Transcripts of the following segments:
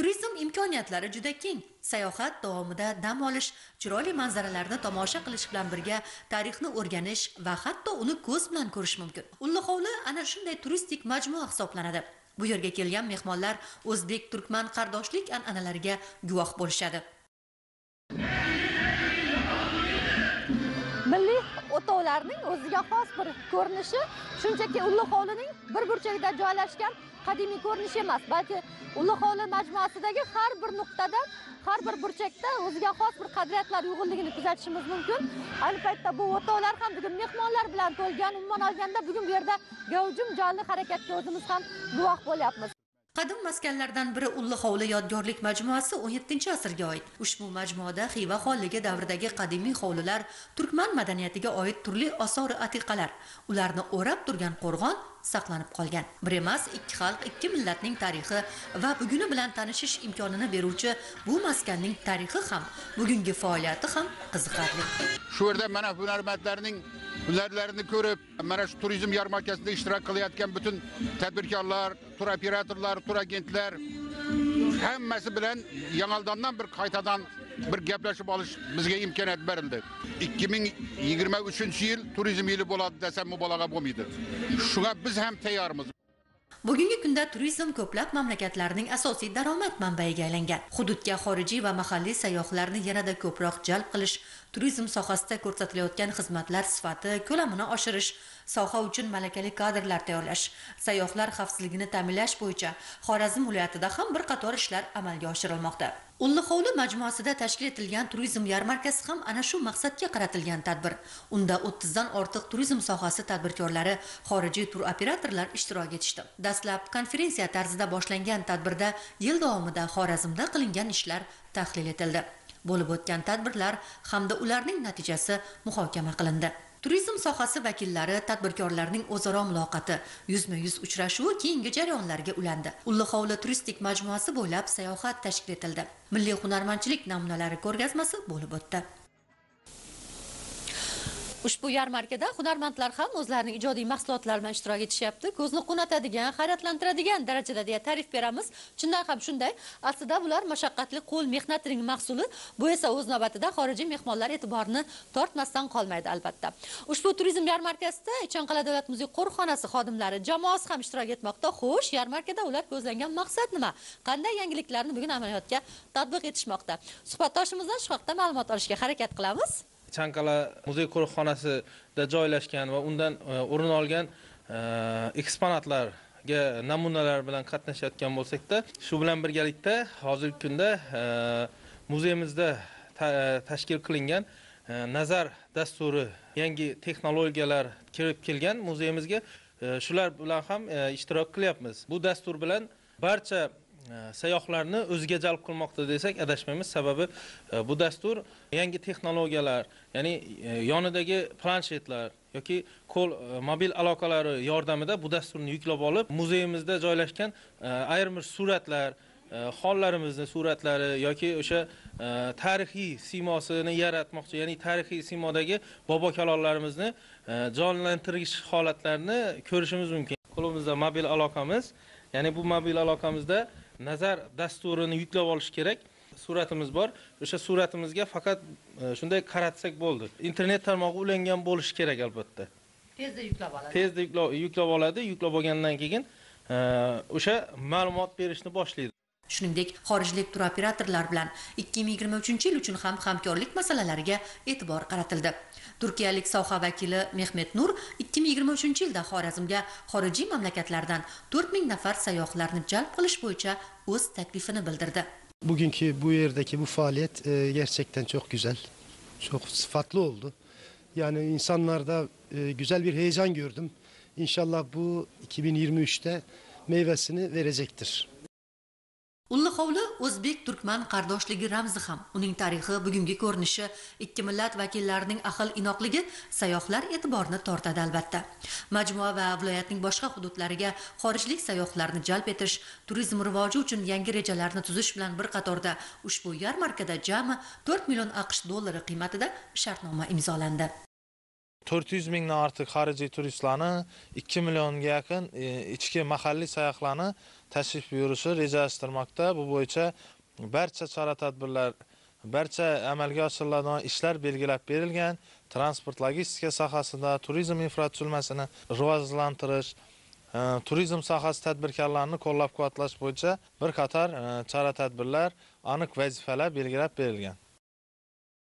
turizm imkoniyatlari juda keng. Sayohat davomida dam olish chiroyli manzaralarni tomosha qilish bilan birga tarixni o'rganish va hatto uni ko'z bilan ko'rish mumkin. Ullihovli ana shunday turistik majmua hisoblanadi. Bu yerga kelgan mehmonlar o'zbek turkman qardoshlik an'analariga guvoh bo'lishadi. Milliy o'tovlarning o'ziga xos bir ko'rinishi shunchaki ulug'hovlining bir burchagida joylashgan qadimiy ko'rinish emas balki ulug'hovli majmuasidagi har bir nuqtada har bir burchakda o'ziga xos bir qadriyatlar uyg'unligini kuzatishimiz mumkin. Ayni paytda bu o'tovlar ham bugun mehmonlar bilan to'lgan umuman olganda bugun bu yerda gavjum jonli harakatga o'zimiz ham guvoh bo'lyapmiz. Qadim maskanlardan biri ullihovli yodgorlik majmuasi 17 asrga oid. Ushbu majmuada xiva xonligi davridagi qadimiy hovlilar turkman madaniyatiga oid turli osori atiqalar. Ularni o'rab turgan qo'rg'on saqlanib qolgan. Bir emas ikki xalq ikki millatning tarixi va buguni bilan tanishish imkonini beruvchi bu maskanning tarixi ham bugungi faoliyati ham qiziqarli. Shu yerda mana hunarmandlarning hunarlarini ko'rib mana shu turizm yarmarkasida ishtirok qilayotgan butun tadbirkorlar tur operatorlar tur agentlar hammasi bilan yangidandan bir qaytadan bir gaplashib olish bizga imkoniyat berildi. 2023 yil turizm yili bo'ladi desam mubolag'a bo'lmaydi. Shunga biz ham tayyormiz. Bugungi kunda turizm ko'plab mamlakatlarning asosiy daromad manbaiga aylangan. Hududga xorijiy va mahalliy sayyohlarni yanada ko'proq jalb qilish turizm sohasida ko'rsatilayotgan xizmatlar sifati ko'lamini oshirish soha uchun malakali kadrlar tayyorlash sayyohlar xavfsizligini ta'minlash bo'yicha xorazm viloyatida ham bir qator ishlar amalga oshirilmoqda. Ullihovli majmuasida tashkil etilgan turizm yarmarkasi ham ana shu maqsadga qaratilgan tadbir. Unda 30 dan ortiq turizm sohasi tadbirkorlari xorijiy turoperatorlar ishtirok etishdi. Dastlab konferensiya tarzida boshlangan tadbirda yil davomida xorazmda qilingan ishlar tahlil etildi. Bo'lib o'tgan tadbirlar hamda ularning natijasi muhokama qilindi. Turizm sohasi vakillari tadbirkorlarning o'zaro muloqoti yuzma yuz uchrashuvi keyingi jarayonlarga ulandi. Ullihovli turistik majmuasi bo'ylab sayohat tashkil etildi. Milliy hunarmandchilik namunalari ko'rgazmasi bo'lib o'tdi. Ushbu yarmarkada hunarmandlar ham o'zlarining ijodiy mahsulotlari bilan ishtirok etishyapti. Ko'zni quvnatadigan hayratlantiradigan darajada deya ta'rif beramiz. Chindan ham shunday aslida bular mashaqqatli qo'l mehnatining mahsuli. Bu esa o'z navbatida xorijiy mehmonlar e'tiborini tortmasdan qolmaydi albatta. Ushbu turizm yarmarkasida ichonqal'a davlat muzey qo'riqxonasi xodimlari jamoasi ham ishtirok etmoqda. Xo'sh yarmarkada ular ko'zlangan maqsad nima? Qanday yangiliklarni bugun amaliyotga tatbiq etishmoqda? Suhbatdoshimizdan shu haqda ma'lumot olishga harakat qilamiz. Chanqala muzey qo'riqxonasida joylashgan va undan e, o'rin olgan e, eksponatlarga namunalar bilan qatnashayotgan bo'lsakda shu bilan birgalikda hozirgi kunda e, muzeyimizda tashkil qilingan nazar dasturi yangi texnologiyalar kirib kelgan muzeyimizga shular bilan ham ishtirok qilyapmiz. Bu dastur bilan barcha Э, sayyohlarni o'ziga jalb qilmoqda desak adashmaymiz sababi e, bu dastur yangi texnologiyalar ya'ni e, yonidagi planshetlar yoki qo'l e, mobil aloqalari yordamida bu dasturni yuklab olib muzeyimizda joylashgan ayrim suratlar xonlarimizni suratlari yoki o'sha tarixiy siymosini yaratmoqchi ya'ni tarixiy siymodagi bobo kalonlarimizni jonlantirish holatlarini ko'rishimiz mumkin. Qo'limizda mobil aloqamiz ya'ni bu mobil aloqamizda nazar dasturini yuklab olish kerak. Suratimiz bor. O'sha suratimizga faqat e, shunday qaratsak bo'ldi. Internet tarmog'i ulangan bo'lishi kerak albatta. Tezda yuklab oladi. Tezda yuklab oladi. Yuklab olgandan keyin e, o'sha ma'lumot berishni boshlaydi shuningdek xorijlik turoperatorlar bilan 2023 yil uchun ham hamkorlik masalalariga e'tibor qaratildi turkiyalik soha vakili mehmet nur 2023 yilda xorazmga xorijiy mamlakatlardan 4000 nafar sayyohlarni jalb qilish bo'yicha o'z taklifini bildirdi Bugünkü bu yerdeki bu faaliyet e, gerçekten çok güzel. Çok sıfatlı oldu. Yani insanlarda e, güzel bir heyecan gördüm. İnşallah bu 2023'te meyvesini verecektir. Ullihovli o'zbek turkman qardoshligi ramzi ham. Uning tarixi bugungi ko'rinishi ikki millat vakillarining ahil inoqligi sayyohlar e'tiborini tortadi albatta. Majmua va viloyatning boshqa hududlariga xorijlik sayyohlarni jalb etish turizm rivoji uchun yangi rejalarni tuzish bilan bir qatorda ushbu yarmarkada jami to'rt million aqsh dollari qiymatida shartnoma imzolandi. 400 mingdan ortiq xorijiy turistlarni 2 millionga yaqin e, ichki mahalliy sayyohlarni tashrif buyurishi rejalashtirmoqda. Bu bo'yicha barcha chora-tadbirlar, barcha amalga oshiriladigan ishlar belgilab berilgan. Transport logistika sohasida turizm infratuzilmasini rivojlantirish, e, turizm sohasi tadbirkorlarini qo'llab-quvvatlash bo'yicha bir qator e, chora-tadbirlar, aniq vazifalar belgilab berilgan.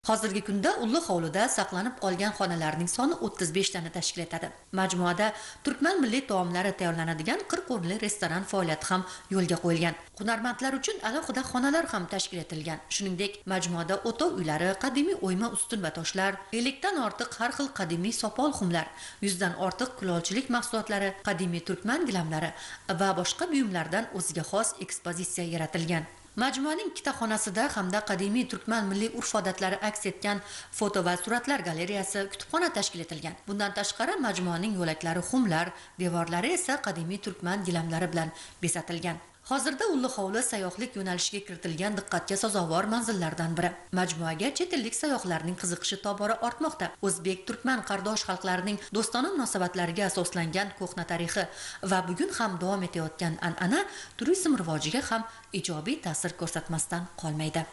Hozirgi kunda Ulli hovlida saqlanib qolgan xonalarning soni 35 tani tashkil etadi. Majmuada turkman milliy taomlari tayyorlanadigan 40 o'rinli restoran faoliyati ham yo'lga qo'yilgan. Hunarmandlar uchun alohida xonalar ham tashkil etilgan. Shuningdek, majmuada o'tov uylari, qadimiy o'yma ustun va toshlar, ellikdan ortiq har xil qadimiy sopol xumlar, yuzdan ortiq kulolchilik mahsulotlari, qadimiy turkman gilamlari va boshqa buyumlardan o'ziga xos ekspozitsiya yaratilgan. Majmuaning ikkita xonasida hamda qadimiy turkman milliy urf-odatlari aks etgan foto va suratlar galereyasi, kutubxona tashkil etilgan. Bundan tashqari majmuaning yo'laklari xumlar, devorlari esa qadimiy turkman gilamlari bilan bezatilgan. Hozirda Ulli hovli sayyohlik yo'nalishiga kiritilgan diqqatga sazovor manzillardan biri. Majmuaga chet ellik sayyohlarning qiziqishi tobora ortmoqda. O'zbek turkman qardosh xalqlarining do'stona munosabatlariga asoslangan ko'hna tarixi va bugun ham davom etayotgan an'ana turizm rivojiga ham ijobiy ta'sir ko'rsatmasdan qolmaydi.